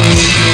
Please.